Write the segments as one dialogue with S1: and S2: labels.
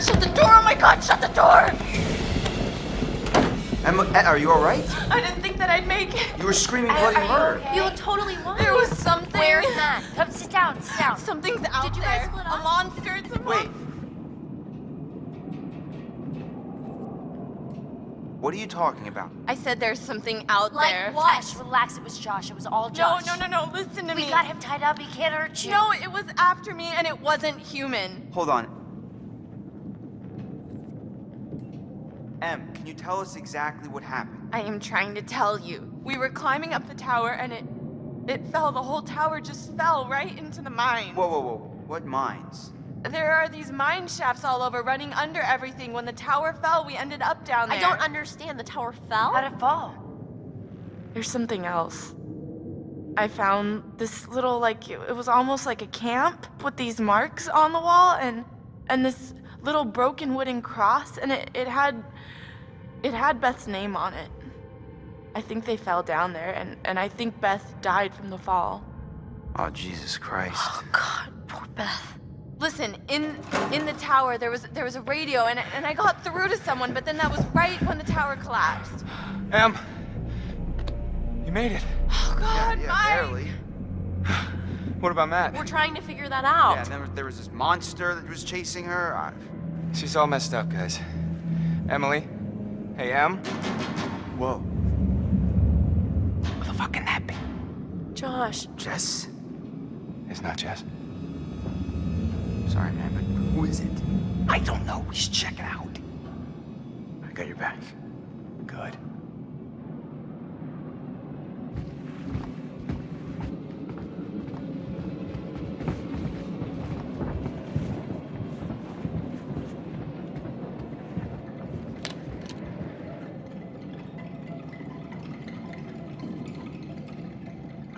S1: Shut the door! Oh my god, shut the door!
S2: Emma, eh, are you all right?
S1: I didn't think that I'd make it.
S2: You were screaming bloody murder.
S3: You look totally fine.
S1: There was something.
S3: Where's Matt? Come sit down. Sit down.
S1: Something's out
S3: Did you
S1: there.
S3: guys split up?
S1: A
S3: up?
S1: monster. It's a
S2: Wait. What are you talking about?
S1: I said there's something out
S3: Like
S1: there.
S3: what? Hush, relax. It was Josh. It was all Josh.
S1: no, no, no. No, listen to
S3: We
S1: me.
S3: We got him tied up. He can't hurt you.
S1: No, it was after me and it wasn't human.
S2: Hold on. Em, can you tell us exactly what happened?
S1: I am trying to tell you. We were climbing up the tower and it it fell. The whole tower just fell right into the mine.
S2: Whoa, whoa, whoa. What mines?
S1: There are these mine shafts all over running under everything. When the tower fell, we ended up down there.
S3: I don't understand. The tower fell? How'd it fall?
S1: There's something else. I found this little like it it was almost like a camp with these marks on the wall and and this little broken wooden cross and it, it had it had Beth's name on it. I think they fell down there and, and I think Beth died from the fall.
S2: Oh, Jesus Christ.
S3: Oh, God. Poor Beth.
S1: Listen, in in the tower there was there was a radio and and I got through to someone, but then that was right when the tower collapsed.
S2: Em, you made it.
S1: Oh God,
S2: yeah,
S1: Mike!
S2: barely.
S4: What about Matt?
S3: We're trying to figure that out.
S2: Yeah, and then there was this monster that was chasing her. I...
S4: She's all messed up, guys. Emily? Hey, Em?
S2: Whoa.
S4: What the fuck can that be?
S3: Josh.
S2: Jess?
S4: It's not Jess.
S2: Sorry, man, but who is it?
S4: I don't know. We should check it out.
S2: I got your back.
S4: Good.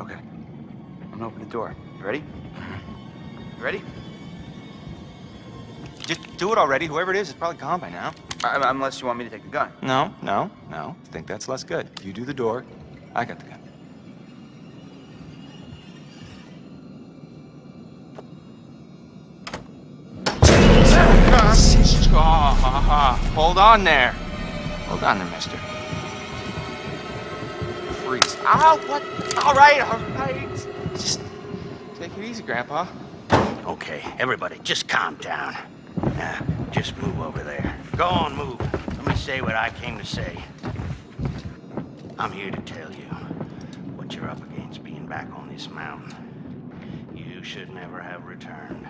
S2: Okay. I'm gonna open the door. You ready? You ready?
S4: Do it already. Whoever it is is probably gone by now.
S2: Uh, unless you want me to take the gun.
S4: No, no, no. I think that's less good. You do the door. I got the gun. Jesus! Oh, ha, ha. Hold on there. Hold on there, mister. Freeze. Ow, what? All right, all right. Just take it easy, Grandpa.
S5: Okay, everybody, just calm down. Now, just move over there. Go on, move. Let me say what I came to say. I'm here to tell you what you're up against being back on this mountain. You should never have returned.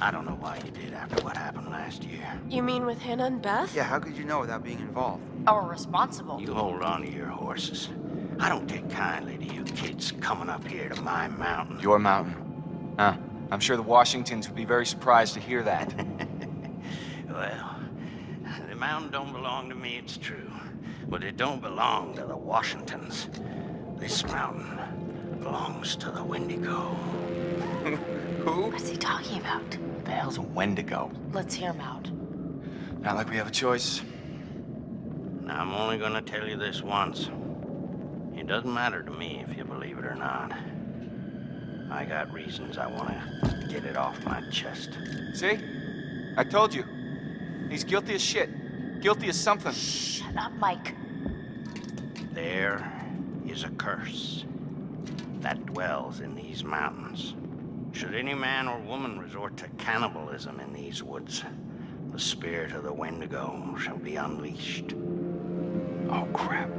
S5: I don't know why you did after what happened last year.
S3: You mean with Hannah and Beth?
S2: Yeah, how could you know without being involved?
S3: Or responsible?
S5: You hold on to your horses. I don't take kindly to you kids coming up here to my mountain.
S4: Your mountain. Huh. I'm sure the Washingtons would be very surprised to hear that.
S5: Well, the mountain don't belong to me, it's true. But it don't belong to the Washingtons. This mountain belongs to the Wendigo.
S4: Who?
S3: What's he talking about?
S4: The hell's a Wendigo?
S3: Let's hear him out.
S4: Not like we have a choice.
S5: Now, I'm only gonna tell you this once. It doesn't matter to me if you believe it or not. I got reasons I wanna get it off my chest.
S4: See? I told you. He's guilty as shit. Guilty as something.
S3: Shut up, Mike.
S5: There is a curse that dwells in these mountains. Should any man or woman resort to cannibalism in these woods, the spirit of the Wendigo shall be unleashed.
S4: Oh, crap.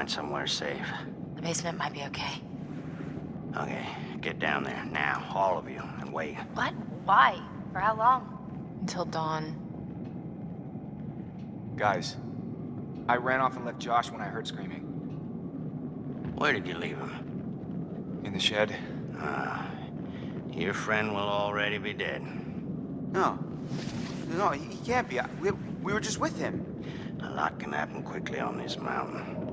S5: Find somewhere safe.
S3: The basement might be okay.
S5: Okay, get down there now, all of you, and wait.
S3: What? Why? For how long?
S1: Until dawn.
S4: Guys, I ran off and left Josh when I heard screaming.
S5: Where did you leave him?
S4: In the shed.
S5: Ah, your friend will already be dead.
S2: No. No, he he can't be. I- We, we were just with him.
S5: A lot can happen quickly on this mountain.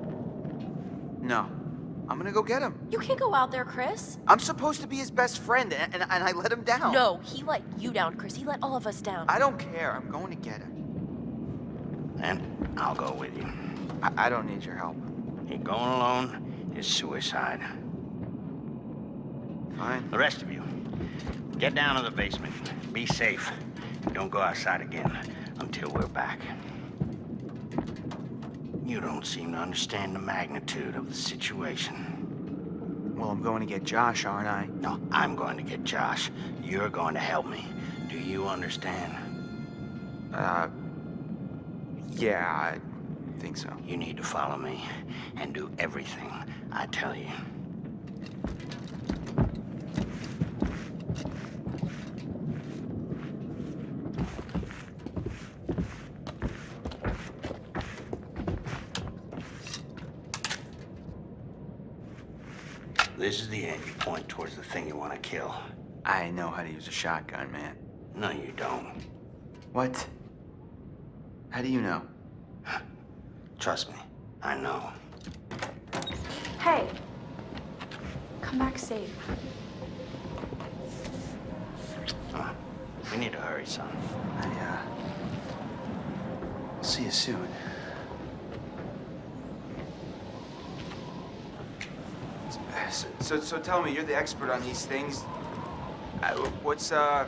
S2: No. I'm gonna go get him.
S6: You can't go out there, Chris.
S2: I'm supposed to be his best friend, and, and, and I let him down.
S6: No, he let you down, Chris. He let all of us down.
S2: I don't care. I'm going to get him.
S5: And I'll go with you.
S2: I, I don't need your help.
S5: You're going alone is suicide.
S2: Fine.
S5: The rest of you, get down to the basement. Be safe. Don't go outside again until we're back. You don't seem to understand the magnitude of the situation.
S2: Well, I'm going to get Josh, aren't I?
S5: No, I'm going to get Josh. You're going to help me. Do you understand?
S2: Uh. Yeah, I think so.
S5: You need to follow me and do everything I tell you. This is the end. You point towards the thing you want to kill.
S2: I know how to use a shotgun, man.
S5: No, you don't.
S2: What? How do you know?
S5: Trust me, I know.
S1: Hey. Come back safe.
S5: Uh, we need to hurry, son.
S2: I, uh. I'll see you soon. So, so, so tell me, you're the expert on these things. Uh, what's, uh.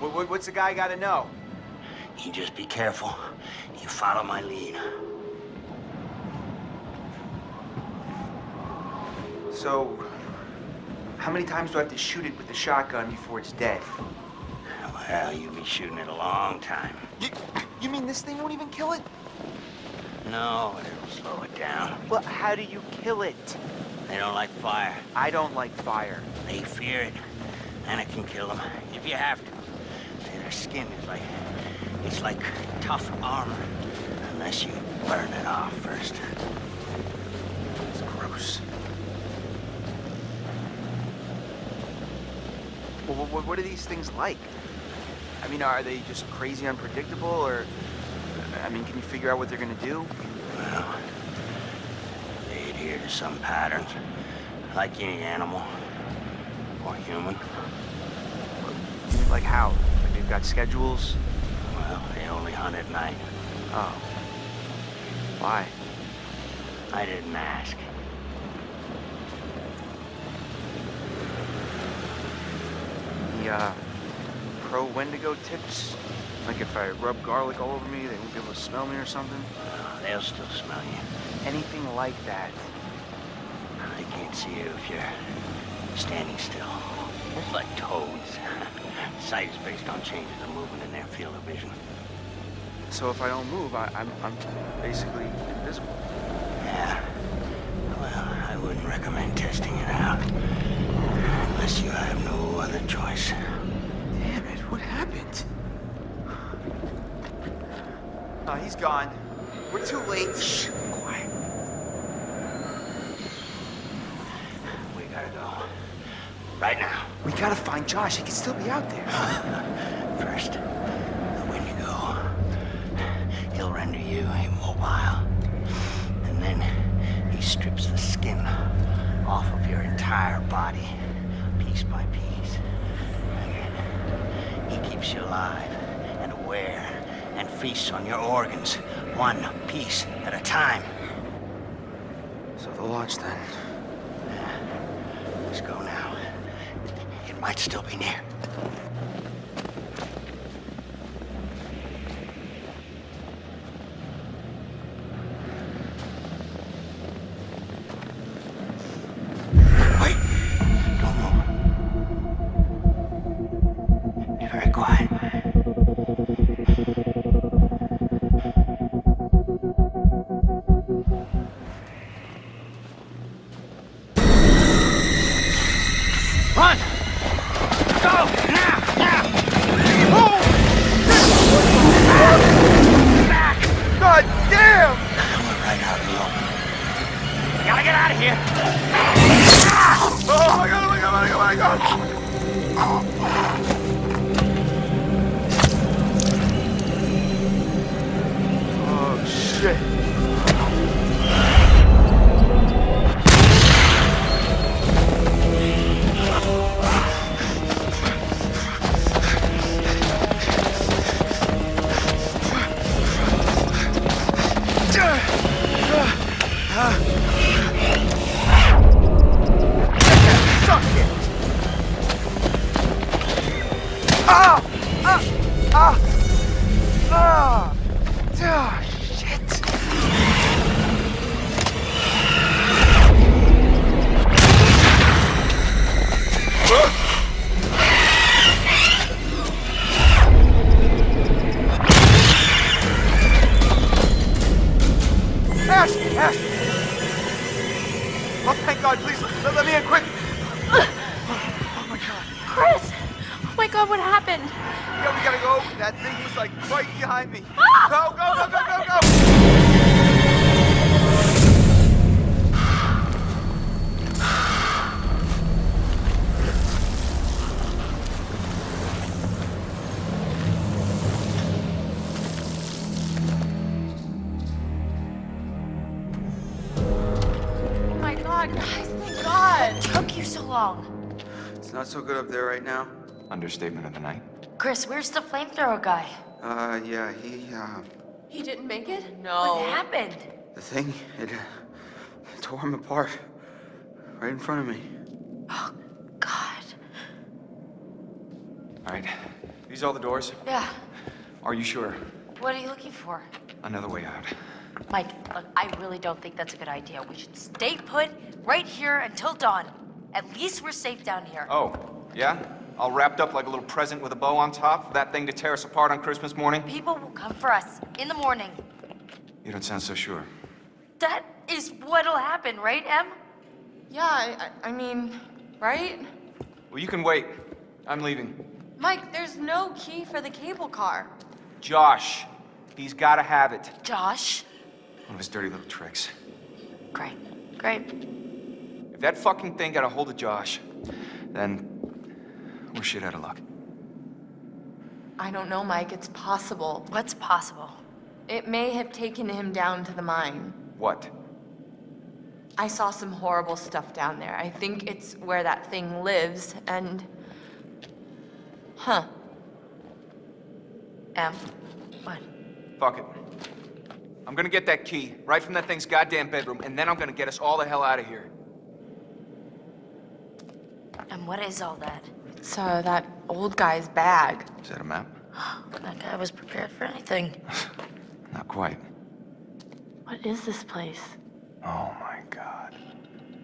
S2: What, what, what's a guy gotta know?
S5: You just be careful. You follow my lead.
S2: So. How many times do I have to shoot it with the shotgun before it's dead?
S5: Well, you'll be shooting it a long time.
S2: You, you mean this thing won't even kill it?
S5: No, it'll slow it down.
S2: Well, how do you kill it?
S5: They don't like fire.
S2: I don't like fire.
S5: They fear it. And it can kill them if you have to. Their skin is like... It's like tough armor. Unless you burn it off first.
S2: It's gross. Well, what, what are these things like? I mean, are they just crazy unpredictable, or... I mean, can you figure out what they're gonna do?
S5: Well, they adhere to some patterns. Like any animal. Or human.
S2: Like how? Like they've got schedules?
S5: Well, they only hunt at night.
S2: Oh. Why?
S5: I didn't ask.
S2: The, uh, pro Wendigo tips? Like if I rub garlic all over me, they won't be able to smell me or something?
S5: Uh, they'll still smell you.
S2: Anything like that?
S5: They can't see you if you're standing still. It's like toads. Sight is based on changes of movement in their field of vision.
S2: So if I don't move, I, I'm, I'm basically invisible.
S5: Yeah. Well, I wouldn't recommend testing it out. Unless you have no other choice.
S2: Damn it, what happened? Oh, he's gone. We're too late.
S5: Shh, quiet. We gotta go. Right now.
S2: We gotta find Josh. He could still be out there.
S5: First, the Wendigo. He'll render you immobile. And then he strips the skin off of your entire body, piece by piece. And he keeps you alive and aware and feasts on your organs, one piece at a time.
S2: So the lodge then.
S5: Let's go now. Might still be near.
S3: So
S2: good up there right now.
S4: Understatement of the night.
S3: Chris, where's the flamethrower guy?
S2: Uh, yeah, he, uh,
S6: He didn't make it? No.
S3: What happened?
S2: the thing, it, uh, tore him apart. Right in front of me.
S3: Oh, God.
S4: All right. These all the doors?
S3: Yeah.
S4: Are you sure?
S3: What are you looking for?
S4: Another way out.
S3: Mike, look, I really don't think that's a good idea. We should stay put right here until dawn. At least we're safe down here.
S4: Oh, yeah? All wrapped up like a little present with a bow on top for that thing to tear us apart on Christmas morning?
S3: People will come for us in the morning.
S4: You don't sound so sure.
S3: That is what'll happen, right, Em?
S1: Yeah, I, I I mean, right?
S4: Well, you can wait. I'm leaving.
S1: Mike, there's no key for the cable car.
S4: Josh, he's gotta have it.
S3: Josh?
S4: One of his dirty little tricks.
S3: Great, great.
S4: If that fucking thing got a hold of Josh, then we're shit out of luck.
S1: I don't know, Mike, it's possible.
S3: What's possible?
S1: It may have taken him down to the mine.
S4: What?
S1: I saw some horrible stuff down there. I think it's where that thing lives, and. Huh.
S3: Em? What?
S4: Fuck it. I'm gonna get that key right from that thing's goddamn bedroom, and then I'm gonna get us all the hell out of here.
S3: And what is all that?
S1: It's uh, that old guy's bag.
S4: Is that a map?
S3: That guy was prepared for anything.
S4: Not quite.
S1: What is this place?
S4: Oh my god.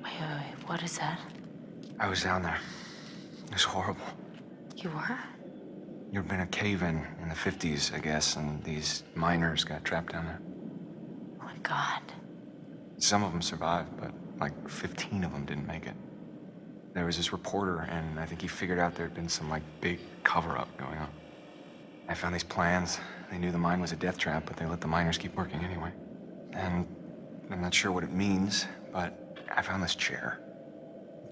S3: Wait, wait, wait. What is that?
S4: I was down there. It was horrible.
S3: You were?
S4: There'd been a cave-in in the 50s, I guess, and these miners got trapped down there.
S3: Oh my god.
S4: Some of them survived, but like 15 of them didn't make it. There was this reporter, and I think he figured out there'd been some like big cover-up going on. I found these plans. They knew the mine was a death trap, but they let the miners keep working anyway. And I'm not sure what it means, but I found this chair.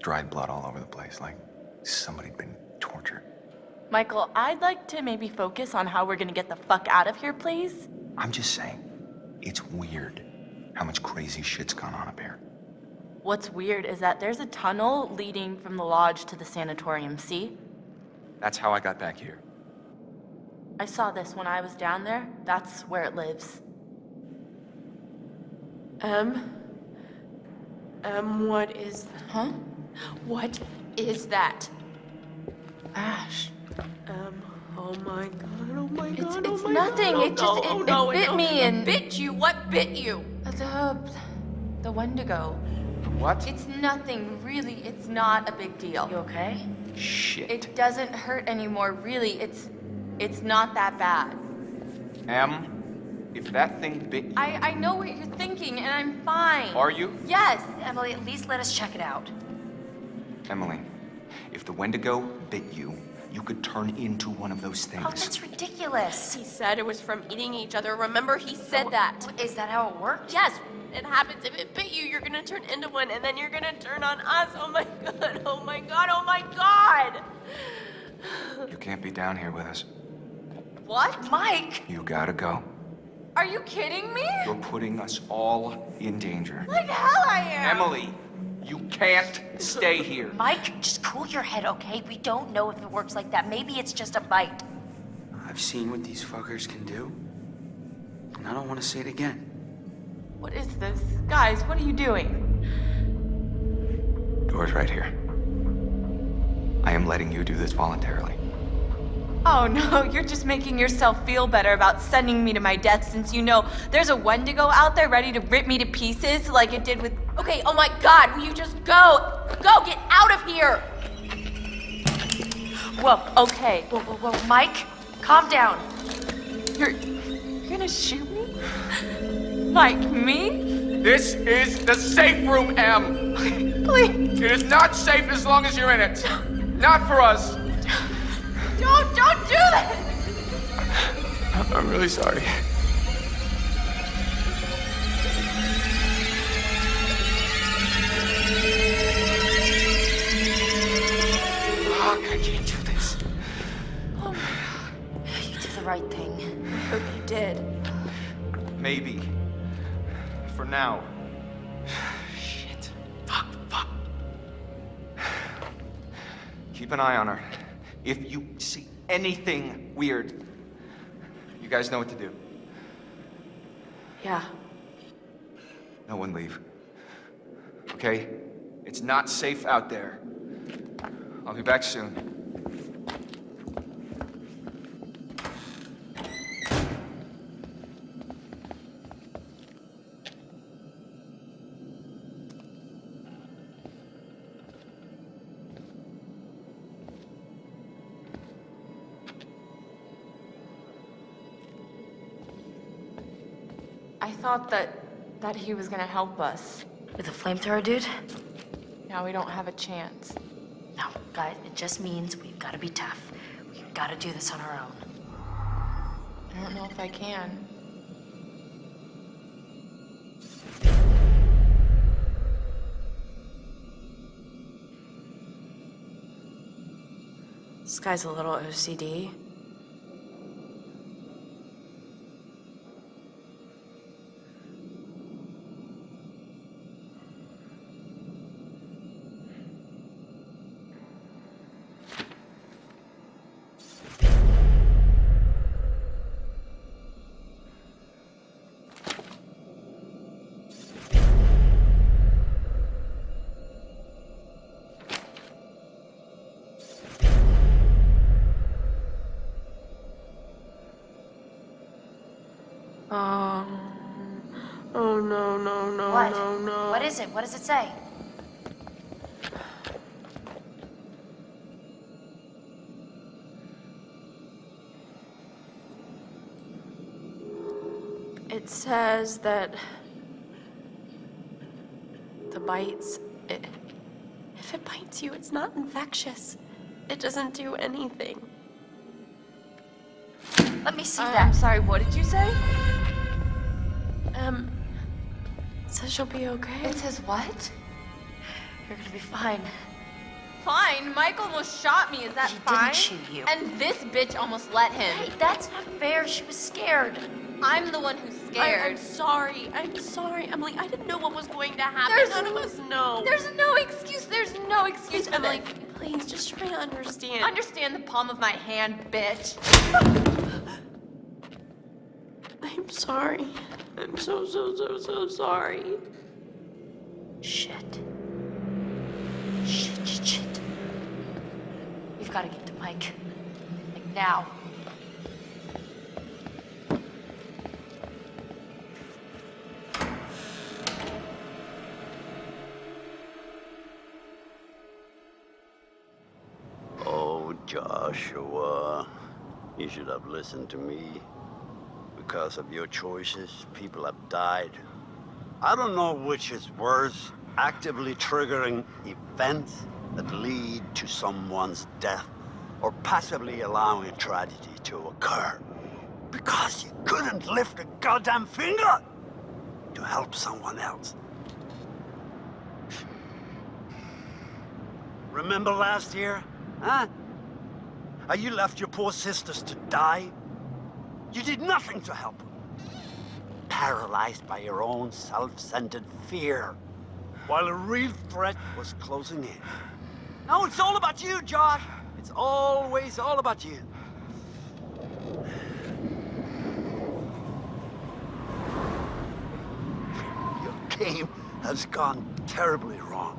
S4: Dried blood all over the place, like somebody'd been tortured.
S1: Michael, I'd like to maybe focus on how we're gonna get the fuck out of here, please.
S4: I'm just saying, it's weird how much crazy shit's gone on up here.
S1: What's weird is that there's a tunnel leading from the lodge to the sanatorium, see?
S4: That's how I got back here.
S1: I saw this when I was down there. That's where it lives.
S6: Um. Um, what is.
S1: Huh?
S6: What is that?
S1: Ash.
S6: Um, oh my god, oh my god.
S1: It's-
S6: oh
S1: it's
S6: my
S1: nothing,
S6: God.
S1: it
S6: Oh,
S1: just-
S6: no,
S1: it-
S6: oh,
S1: it bit
S6: no.
S1: me
S6: It
S1: and-
S6: Bit you? What bit you?
S1: The. the Wendigo.
S4: What?
S1: It's nothing, really. It's not a big deal.
S3: You okay?
S4: Shit.
S1: It doesn't hurt anymore, really. It's. It's not that bad.
S4: Em, if that thing bit you,
S1: I, I know what you're thinking, and I'm fine.
S4: are you?
S1: Yes.
S3: Emily, at least let us check it out.
S4: Emily, if the Wendigo bit you, you could turn into one of those things.
S3: Oh,
S4: things.
S3: that's ridiculous.
S6: He said it was from eating each other. Remember, he said that.
S3: Is that how it worked?
S6: Yes, it happens. If it bit you, you're gonna turn into one, and then you're gonna turn on us. Oh my god, oh my god, oh my god!
S4: You can't be down here with us.
S1: What?
S3: Mike!
S4: You gotta go.
S1: Are you kidding me?
S4: You're putting us all in danger.
S1: Like hell I am.
S4: Emily, you can't stay here.
S3: Mike, just cool your head, okay? We don't know if it works like that. Maybe it's just a bite.
S2: I've seen what these fuckers can do. And I don't want to see it again.
S1: What is this? Guys, what are you doing?
S4: Door's right here. I am letting you do this voluntarily.
S1: Oh no, you're just making yourself feel better about sending me to my death since you know there's a Wendigo out there ready to rip me to pieces like it did with.
S6: Okay, oh my god, will you just go? Go, get out of here!
S1: Whoa, okay.
S3: Whoa, whoa, whoa, Mike, calm down.
S1: You're. You're gonna shoot me? Mike, me?
S7: This is the safe room, Em.
S1: Please.
S7: It is not safe as long as you're in it. Not for us.
S6: Don't, don't do that!
S4: I'm really sorry.
S7: Fuck, I can't do this.
S3: Um, you did the right thing.
S1: I hope you did.
S4: Maybe. For now. Shit. Fuck, fuck. Keep an eye on her. If you see anything weird, you guys know what to do.
S1: Yeah.
S4: No one leave. Okay? It's not safe out there. I'll be back soon.
S1: I thought that that he was gonna help us.
S3: With a flamethrower, dude?
S1: Now we don't have a chance.
S3: No, guys, it just means we've got to be tough. We've got to do this on our own.
S1: I don't know if I can.
S3: This guy's a little OCD. Does it say?
S1: It says that the bites. It,
S6: If it bites you, it's not infectious. It doesn't do anything.
S3: Let me see
S1: I-
S3: that.
S1: I'm sorry. What did you say?
S6: Says she'll be okay.
S1: It says what?
S3: You're gonna be fine.
S1: Fine. Mike almost shot me. Is that
S3: He didn't
S1: fine?
S3: shoot you.
S1: And this bitch almost let him.
S3: Hey, that's not fair. She was scared.
S1: I'm the one who's scared.
S6: I'm sorry. I'm sorry, Emily. I didn't know what was going to happen.
S1: There's
S6: None of us know.
S1: There's no excuse. There's no excuse for
S6: Emily,
S1: this.
S6: please just try to understand.
S1: Understand the palm of my hand, bitch.
S6: I'm sorry. I'm so, so, so, so sorry.
S3: Shit. Shit, shit, shit. We've got to get to Mike. Like now.
S8: Oh, Joshua, you should have listened to me. Because of your choices, people have died. I don't know which is worse, actively triggering events that lead to someone's death, or passively allowing a tragedy to occur. Because you couldn't lift a goddamn finger to help someone else. Remember last year? Huh? How you left your poor sisters to die? You did nothing to help. Paralyzed by your own self-centered fear, while a real threat was closing in. Now it's all about you, Josh. It's always all about you. Your game has gone terribly wrong.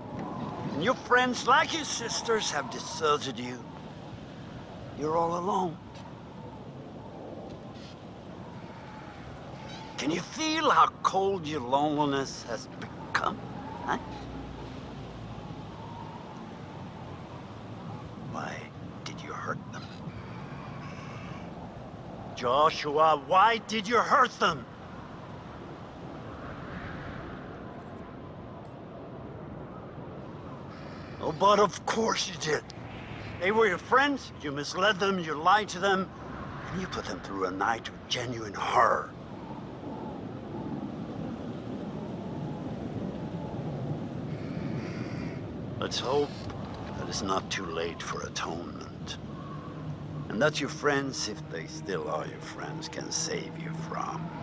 S8: And your friends, like your sisters, have deserted you. You're all alone. Can you feel how cold your loneliness has become? Huh? Why did you hurt them? Joshua, why did you hurt them? Oh, but of course you did. They were your friends, you misled them, you lied to them, and you put them through a night of genuine horror. Let's hope that it's not too late for atonement. And that your friends, if they still are your friends, can save you from